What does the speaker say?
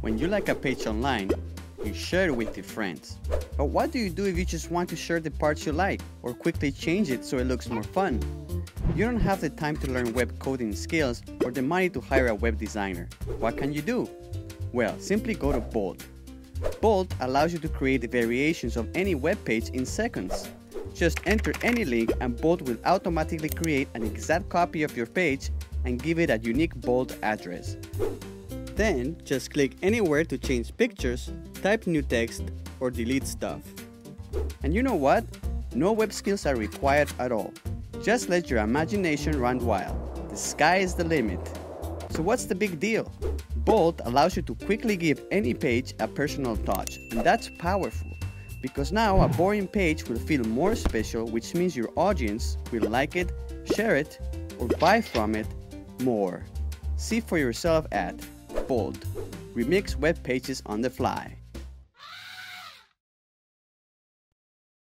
When you like a page online, you share it with your friends. But what do you do if you just want to share the parts you like or quickly change it so it looks more fun? You don't have the time to learn web coding skills or the money to hire a web designer. What can you do? Well, simply go to Bolt. Bolt allows you to create variations of any web page in seconds. Just enter any link and Bolt will automatically create an exact copy of your page and give it a unique Bolt address. Then, just click anywhere to change pictures, type new text, or delete stuff. And you know what? No web skills are required at all. Just let your imagination run wild. The sky is the limit. So what's the big deal? Bolt allows you to quickly give any page a personal touch, and that's powerful. Because now a boring page will feel more special, which means your audience will like it, share it, or buy from it more. See for yourself at Bolt. Remix web pages on the fly.